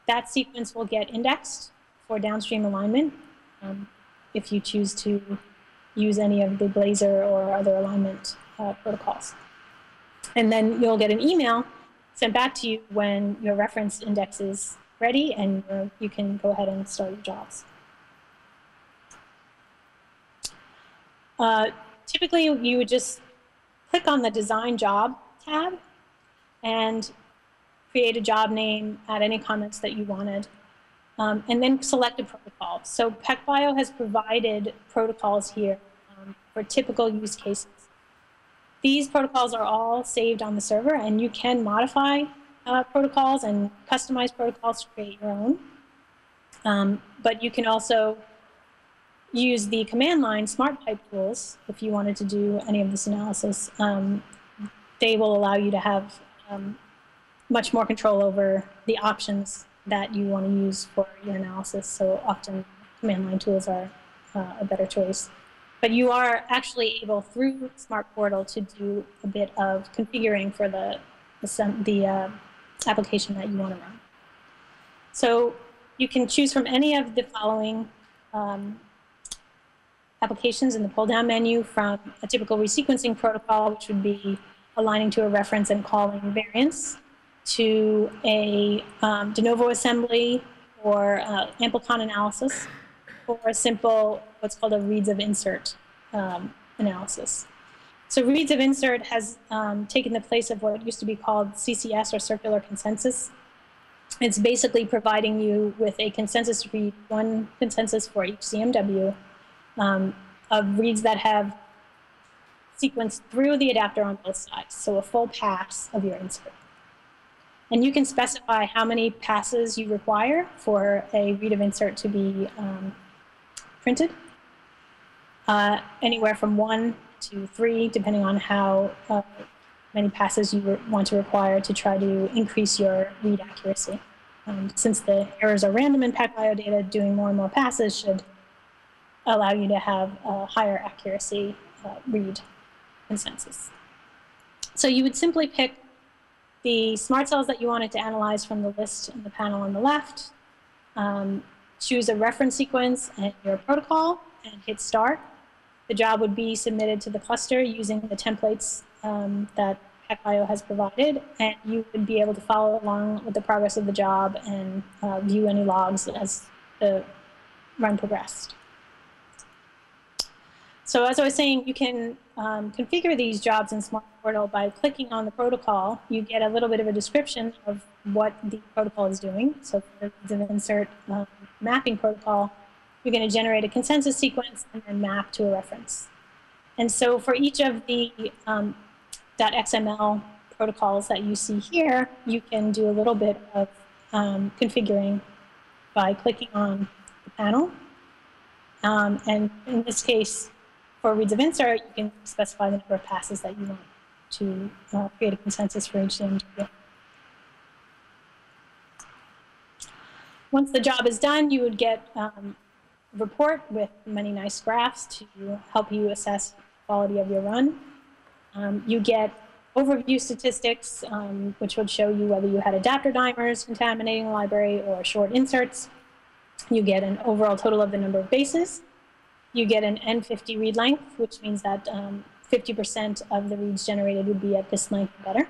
That sequence will get indexed for downstream alignment. Um, if you choose to use any of the BLASR or other alignment uh, protocols. And then you'll get an email sent back to you when your reference index is ready and you can go ahead and start your jobs. Uh, typically, you would just click on the Design Job tab and create a job name, add any comments that you wanted, um, and then select a protocol. So PacBio has provided protocols here um, for typical use cases. These protocols are all saved on the server, and you can modify uh, protocols and customize protocols to create your own. Um, but you can also use the command line SMRT Pipe tools if you wanted to do any of this analysis. Um, they will allow you to have um, much more control over the options that you want to use for your analysis. So often command line tools are uh, a better choice. But you are actually able through SMRT Portal to do a bit of configuring for the, the, the uh, application that you want to run. So you can choose from any of the following um, applications in the pull-down menu from a typical resequencing protocol, which would be aligning to a reference and calling variants, to a um, de novo assembly or uh, amplicon analysis, or a simple what's called a reads of insert um, analysis. So reads of insert has um, taken the place of what used to be called CCS or circular consensus. It's basically providing you with a consensus read, one consensus for each ZMW, um, of reads that have sequenced through the adapter on both sides, so a full pass of your insert. And you can specify how many passes you require for a read of insert to be um, printed. Uh, anywhere from one to three, depending on how uh, many passes you want to require to try to increase your read accuracy. Um, since the errors are random in PacBio data, doing more and more passes should allow you to have a higher accuracy uh, read consensus. So you would simply pick the smart cells that you wanted to analyze from the list in the panel on the left, um, choose a reference sequence and your protocol, and hit start. The job would be submitted to the cluster using the templates um, that PacBio has provided, and you would be able to follow along with the progress of the job and uh, view any logs as the run progressed. So as I was saying, you can um, configure these jobs in SMRT Portal by clicking on the protocol. You get a little bit of a description of what the protocol is doing. So for an insert um, mapping protocol, you're going to generate a consensus sequence and then map to a reference. And so for each of the um, .xml protocols that you see here, you can do a little bit of um, configuring by clicking on the panel. Um, and in this case, for reads of insert, you can specify the number of passes that you want to uh, create a consensus for each ZMW. Once the job is done, you would get um, report with many nice graphs to help you assess quality of your run. Um, you get overview statistics, um, which would show you whether you had adapter dimers contaminating the library or short inserts. You get an overall total of the number of bases you get an N50 read length, which means that 50% um, of the reads generated would be at this length better.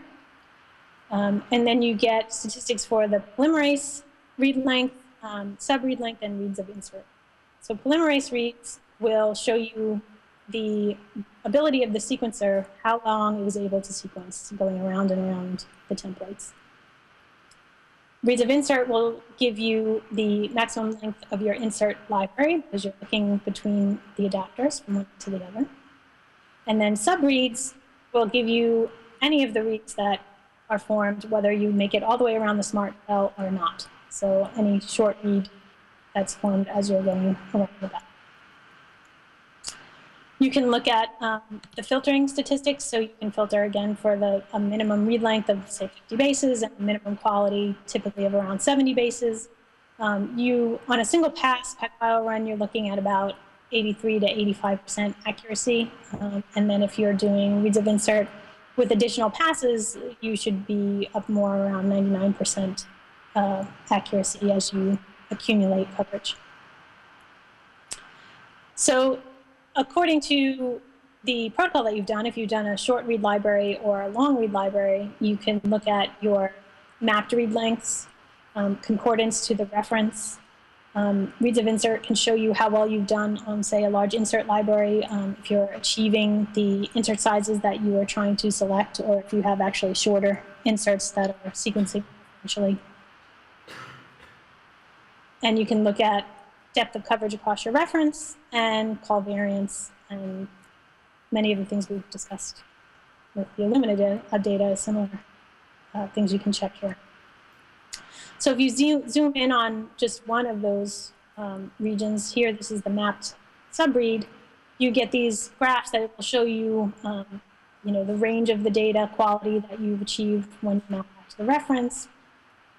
Um, and then you get statistics for the polymerase read length, um, sub-read length, and reads of insert. So polymerase reads will show you the ability of the sequencer, how long it was able to sequence going around and around the templates. Reads of insert will give you the maximum length of your insert library because you're looking between the adapters from one to the other. And then subreads will give you any of the reads that are formed, whether you make it all the way around the smart cell or not. So any short read that's formed as you're going around the bell. You can look at um, the filtering statistics. So you can filter again for the a minimum read length of say 50 bases and minimum quality typically of around 70 bases. Um, you, on a single pass PacBio run, you're looking at about 83 to 85% accuracy. Um, and then if you're doing reads of insert with additional passes, you should be up more around 99% uh, accuracy as you accumulate coverage. So according to the protocol that you've done, if you've done a short read library or a long read library, you can look at your mapped read lengths, um, concordance to the reference. Um, reads of insert can show you how well you've done on, say, a large insert library, um, if you're achieving the insert sizes that you are trying to select, or if you have actually shorter inserts that are sequencing essentially. And you can look at depth of coverage across your reference and call variants and many of the things we've discussed with the Illumina of data, similar uh, things you can check here. So if you zoom, in on just one of those um, regions here, this is the mapped subread, you get these graphs that will show you, um, you know, the range of the data quality that you've achieved when you map to the reference,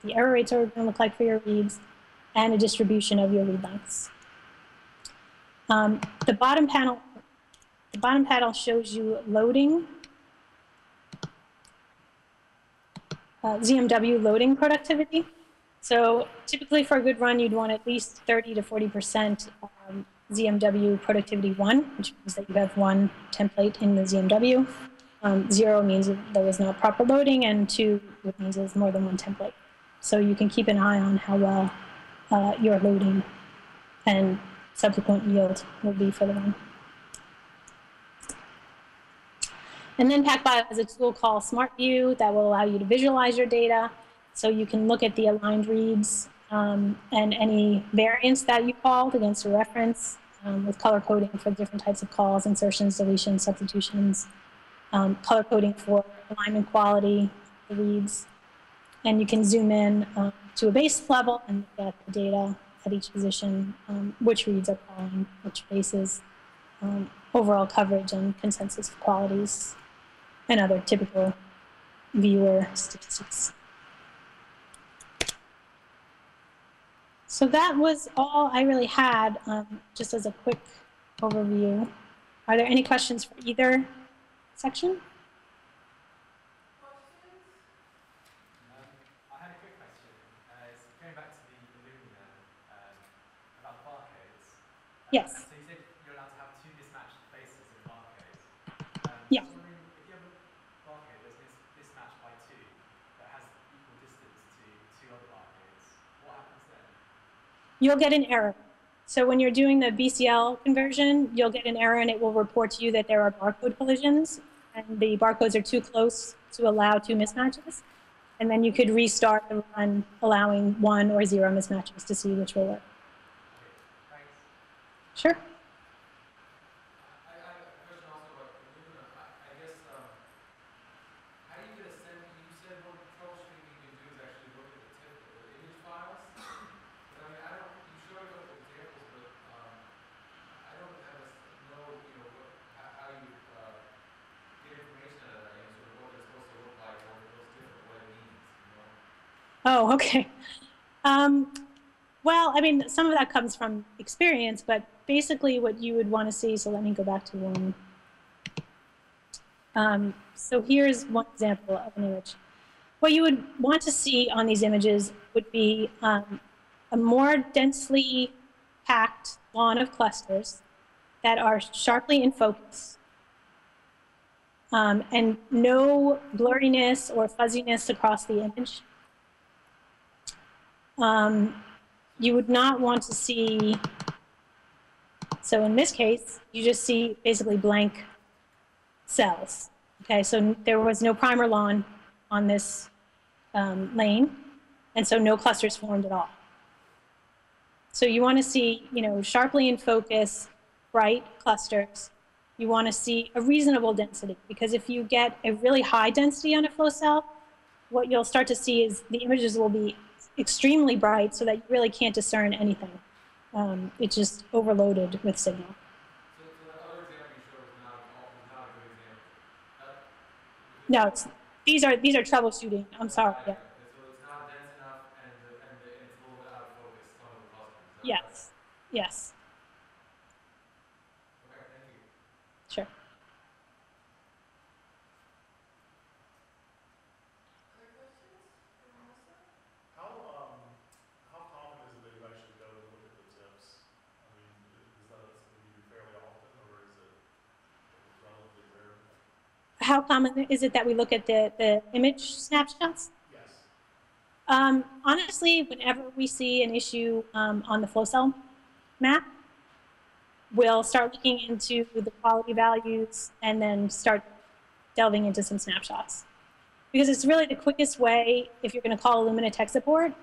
the error rates are going to look like for your reads, and a distribution of your read lengths. Um, the bottom panel, the bottom panel shows you loading, uh, ZMW loading productivity. So typically for a good run, you'd want at least 30 to 40% um, ZMW productivity one, which means that you have one template in the ZMW. Um, zero means there was no proper loading, and two means there's more than one template. So you can keep an eye on how well uh, your loading and subsequent yield will be for the run. And then PacBio has a tool called SMRT View that will allow you to visualize your data. So you can look at the aligned reads um, and any variants that you called against a reference um, with color coding for different types of calls, insertions, deletions, substitutions, um, color coding for alignment quality, the reads. And you can zoom in um, to a base level and look at the data at each position, um, which reads are calling, which bases, um, overall coverage and consensus qualities and other typical viewer statistics. So that was all I really had, um, just as a quick overview. Are there any questions for either section? Yes. So you'll get an error. So when you're doing the BCL conversion, you'll get an error and it will report to you that there are barcode collisions and the barcodes are too close to allow two mismatches. And then you could restart the run allowing one or zero mismatches to see which will work. Sure. Oh, okay. Um, well, I mean, some of that comes from experience, but basically what you would want to see, so let me go back to one. Um, so here's one example of an image. What you would want to see on these images would be um, a more densely packed lawn of clusters that are sharply in focus um, and no blurriness or fuzziness across the image. Um, you would not want to see, so in this case, you just see basically blank cells. Okay, so there was no primer lawn on this um, lane, and so no clusters formed at all. So you want to see, you know, sharply in focus, bright clusters. You want to see a reasonable density, because if you get a really high density on a flow cell, what you'll start to see is the images will be extremely bright so that you really can't discern anything. Um, it's just overloaded with signal. No, it's, these are these are troubleshooting. I'm sorry. Yeah. Yes. Yes. How common is it that we look at the, the image snapshots? Yes. Um, honestly, whenever we see an issue um, on the flow cell map, we'll start looking into the quality values and then start delving into some snapshots. Because it's really the quickest way, if you're going to call Illumina tech support,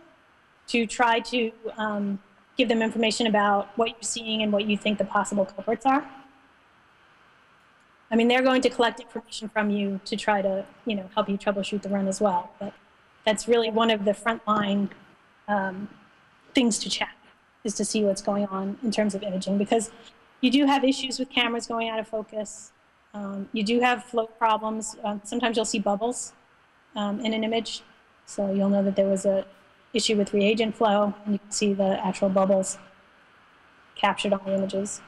to try to um, give them information about what you're seeing and what you think the possible culprits are. I mean, they're going to collect information from you to try to, you know, help you troubleshoot the run as well. But that's really one of the frontline um, things to check is to see what's going on in terms of imaging because you do have issues with cameras going out of focus. Um, you do have flow problems. Um, sometimes you'll see bubbles um, in an image, so you'll know that there was a issue with reagent flow, and you can see the actual bubbles captured on the images.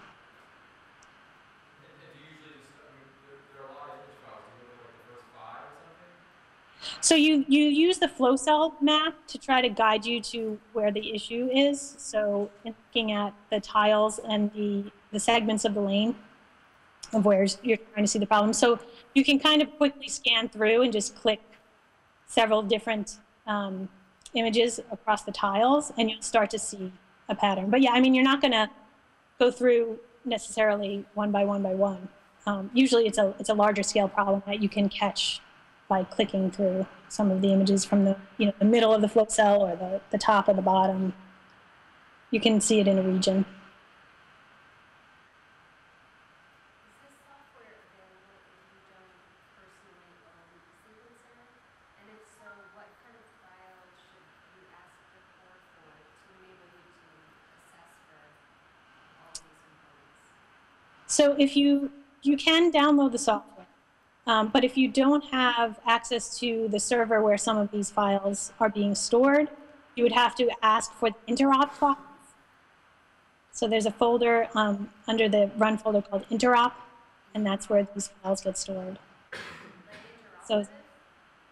And, and do you usually just, I mean, there, there are a lot of image files, do you look at like the first five or something? So you, you use the flow cell map to try to guide you to where the issue is. So looking at the tiles and the, the segments of the lane of where you're trying to see the problem. So you can kind of quickly scan through and just click several different um, images across the tiles and you'll start to see a pattern. But yeah, I mean, you're not going to go through necessarily one by one by one. Um, usually it's a, it's a larger scale problem that you can catch by clicking through some of the images from the, you know, the middle of the flow cell or the, the top or the bottom. You can see it in a region. So if you, you can download the software, um, but if you don't have access to the server where some of these files are being stored, you would have to ask for the interop files. So there's a folder um, under the run folder called interop, and that's where these files get stored. So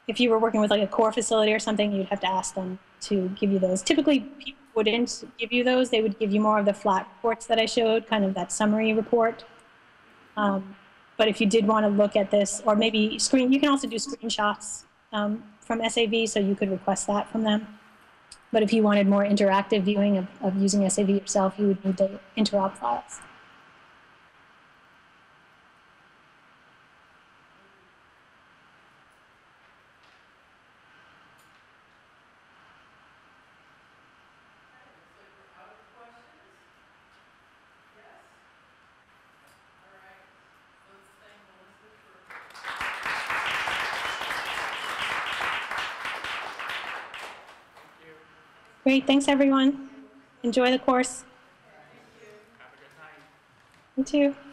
if you were working with like a core facility or something, you'd have to ask them to give you those. Typically, people wouldn't give you those. They would give you more of the flat reports that I showed, kind of that summary report. Um, but if you did want to look at this, or maybe screen, you can also do screenshots um, from SAV, so you could request that from them. But if you wanted more interactive viewing of, of using SAV yourself, you would need the interop files. Great, thanks everyone. Enjoy the course. Have a good night. You too.